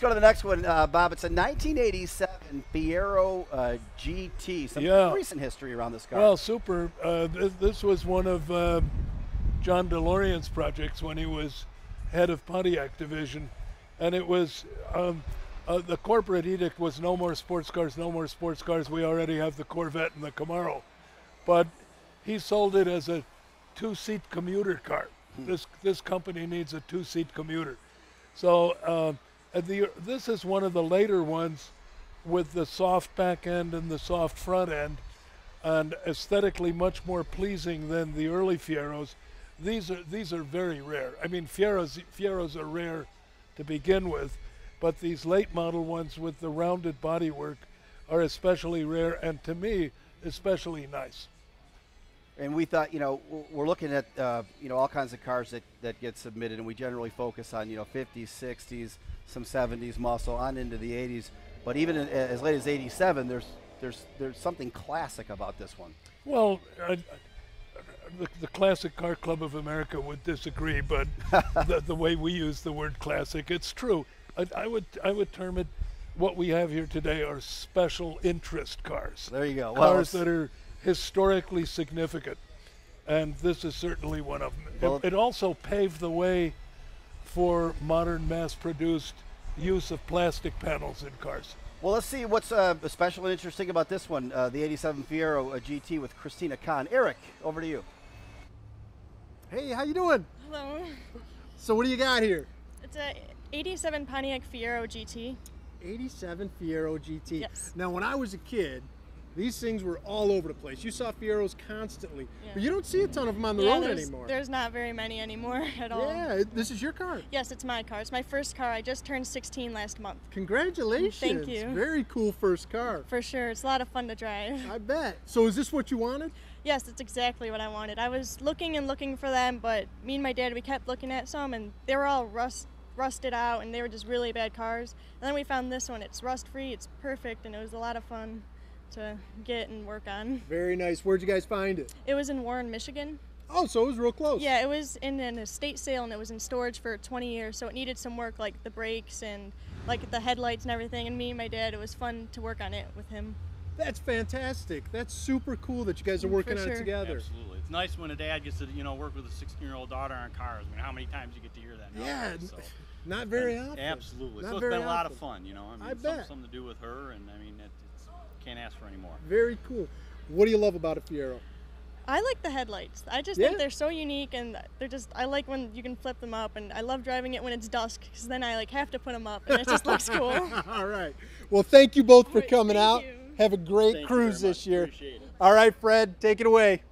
Let's go to the next one, uh, Bob. It's a 1987 Fiero uh, GT. Some Yeah. recent history around this car. Well, super. Uh, this, this was one of uh, John DeLorean's projects when he was head of Pontiac division, and it was um, uh, the corporate edict was no more sports cars, no more sports cars. We already have the Corvette and the Camaro, but he sold it as a two-seat commuter car. This this company needs a two-seat commuter, so uh, Uh, the this is one of the later ones with the soft back end and the soft front end and aesthetically much more pleasing than the early Fieros. These are these are very rare. I mean, Fieros Fieros are rare to begin with, but these late model ones with the rounded bodywork are especially rare, and to me, especially nice. And we thought, you know, we're looking at, uh, you know, all kinds of cars that, that get submitted, and we generally focus on, you know, 50s, 60s, some 70s muscle, on into the 80s. But even in, as late as 87, there's there's there's something classic about this one. Well, I, the, the Classic Car Club of America would disagree, but the, the way we use the word classic, it's true. I, I would I would term it. What we have here today are special interest cars. There you go. Cars it's- that are historically significant, and this is certainly one of them. Well, it, it also paved the way for modern mass-produced use of plastic panels in cars. Well, let's see what's uh, special and interesting about this one, uh, the 87 Fiero uh, GT with Kristina Kahn. Eric, over to you. Hey, how you doing? Hello. So what do you got here? It's a 87 Pontiac Fiero GT. 87 Fiero GT. Yes. Now, when I was a kid, these things were all over the place. You saw Fieros constantly, Yeah. but you don't see a ton of them on the yeah, road there's, anymore. there's not very many anymore at all. yeah, this is your car. Yes, it's my car. It's my first car. I just turned 16 last month. Congratulations. Thank you. Very cool first car. For sure. It's a lot of fun to drive. I bet. So is this what you wanted? Yes, that's exactly what I wanted. I was looking and looking for them, but me and my dad, we kept looking at some, and they were all rust rusted out, and they were just really bad cars. And then we found this one. It's rust free. It's perfect, and it was a lot of fun to get and work on. Very nice. Where'd you guys find it? It was in Warren, Michigan. Oh, so it was real close. Yeah, it was in an estate sale and it was in storage for 20 years, so it needed some work, like the brakes and like the headlights and everything. And me and my dad, it was fun to work on it with him. That's fantastic. That's super cool that you guys are Mm, working for on it together. Absolutely. It's nice when a dad gets to, you know, work with a 16-year-old daughter on cars. I mean, how many times you get to hear that Yeah, nowadays, so. Not very And- often. Absolutely. Not so it's been a lot of fun, you know. I mean, I it's bet. Something, something to do with her, and I mean, it, it's can't ask for any more. Very cool. What do you love about a Fiero? I like the headlights. I just Yeah. think they're so unique and they're just, I like when you can flip them up and I love driving it when it's dusk because then I like have to put them up and it just looks cool. All right. Well, thank you both for coming thank out. you. Have a great Thank cruise this year. Appreciate it. All right, Fred, take it away.